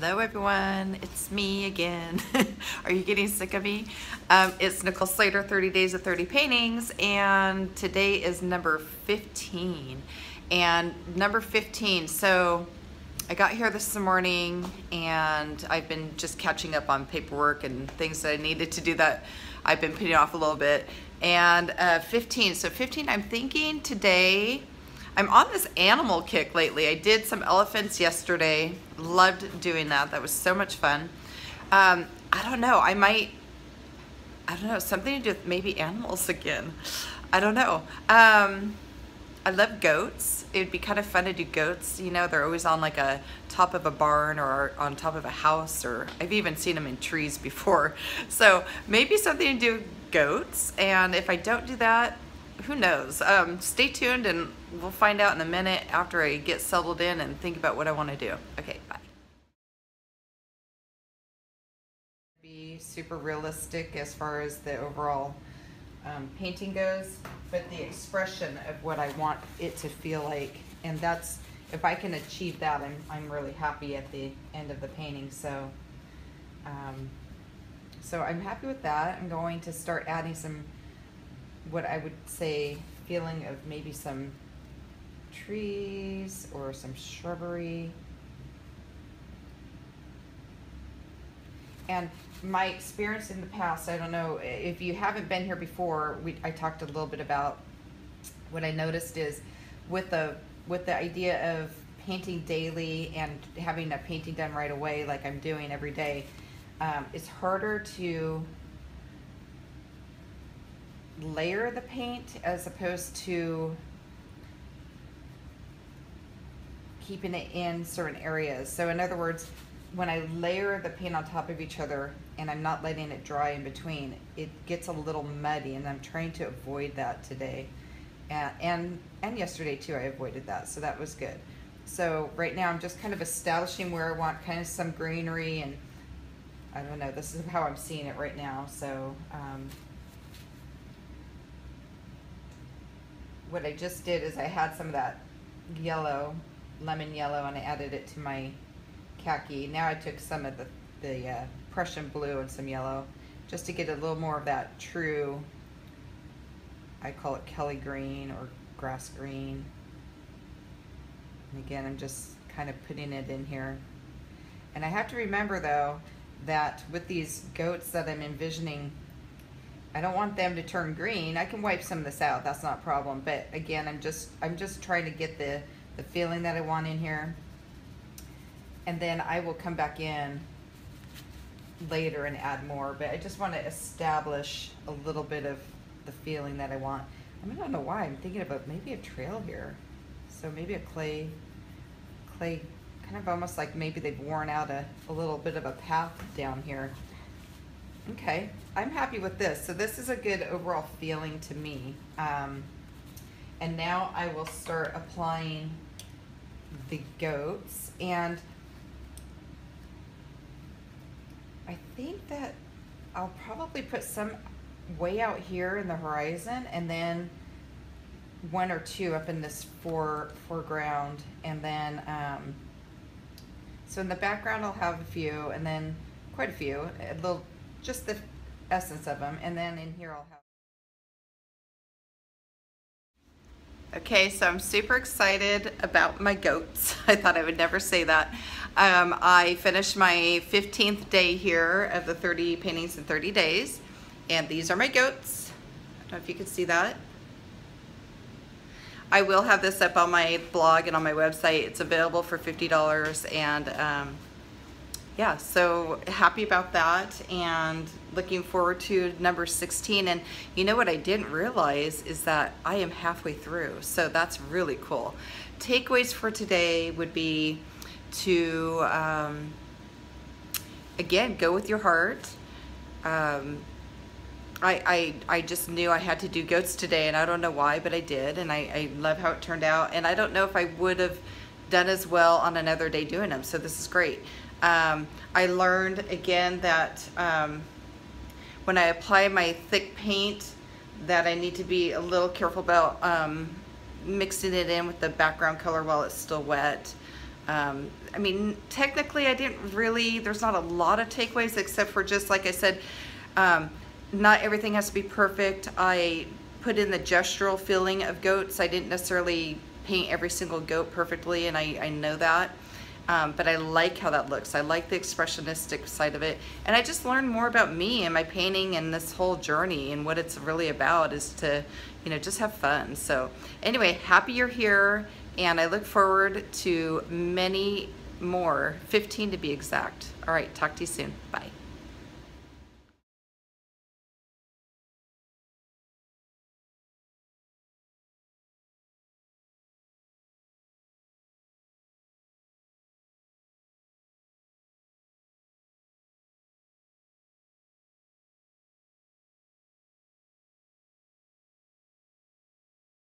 Hello everyone, it's me again. Are you getting sick of me? Um, it's Nicole Slater, 30 Days of 30 Paintings, and today is number 15. And number 15, so I got here this morning and I've been just catching up on paperwork and things that I needed to do that I've been putting off a little bit. And uh, 15, so 15, I'm thinking today I'm on this animal kick lately. I did some elephants yesterday. Loved doing that. That was so much fun. Um, I don't know. I might, I don't know, something to do with maybe animals again. I don't know. Um, I love goats. It would be kind of fun to do goats. You know, they're always on like a top of a barn or on top of a house or I've even seen them in trees before. So maybe something to do with goats. And if I don't do that, who knows? Um, stay tuned and we'll find out in a minute after I get settled in and think about what I want to do. Okay, bye. Be super realistic as far as the overall um, painting goes, but the expression of what I want it to feel like, and that's, if I can achieve that, I'm, I'm really happy at the end of the painting, so, um, so I'm happy with that. I'm going to start adding some what I would say feeling of maybe some trees or some shrubbery. And my experience in the past, I don't know, if you haven't been here before, we, I talked a little bit about what I noticed is with the, with the idea of painting daily and having a painting done right away like I'm doing every day, um, it's harder to layer the paint as opposed to keeping it in certain areas. So in other words, when I layer the paint on top of each other and I'm not letting it dry in between, it gets a little muddy and I'm trying to avoid that today. And, and, and yesterday too, I avoided that, so that was good. So right now I'm just kind of establishing where I want kind of some greenery and I don't know, this is how I'm seeing it right now. So um, what I just did is I had some of that yellow, lemon yellow, and I added it to my khaki. Now I took some of the, the uh, Prussian blue and some yellow just to get a little more of that true, I call it Kelly green or grass green. And again, I'm just kind of putting it in here. And I have to remember though, that with these goats that I'm envisioning I don't want them to turn green. I can wipe some of this out. That's not a problem. But again, I'm just I'm just trying to get the the feeling that I want in here. And then I will come back in later and add more. But I just want to establish a little bit of the feeling that I want. I, mean, I don't know why. I'm thinking about maybe a trail here. So maybe a clay, clay, kind of almost like maybe they've worn out a, a little bit of a path down here. Okay, I'm happy with this. So this is a good overall feeling to me. Um, and now I will start applying the goats. And I think that I'll probably put some way out here in the horizon and then one or two up in this fore, foreground. And then, um, so in the background I'll have a few and then quite a few, a little just the essence of them. And then in here I'll have. Okay, so I'm super excited about my goats. I thought I would never say that. Um, I finished my 15th day here of the 30 paintings in 30 days. And these are my goats. I don't know if you can see that. I will have this up on my blog and on my website. It's available for $50 and um, yeah, so happy about that and looking forward to number 16. And you know what I didn't realize is that I am halfway through. So that's really cool. Takeaways for today would be to, um, again, go with your heart. Um, I, I, I just knew I had to do goats today and I don't know why, but I did. And I, I love how it turned out. And I don't know if I would have done as well on another day doing them. So this is great. Um, I learned again that um, when I apply my thick paint that I need to be a little careful about um, mixing it in with the background color while it's still wet. Um, I mean, technically, I didn't really, there's not a lot of takeaways except for just like I said, um, not everything has to be perfect. I put in the gestural feeling of goats. I didn't necessarily paint every single goat perfectly, and I, I know that. Um, but I like how that looks. I like the expressionistic side of it. And I just learned more about me and my painting and this whole journey and what it's really about is to, you know, just have fun. So anyway, happy you're here and I look forward to many more, 15 to be exact. All right, talk to you soon. Bye.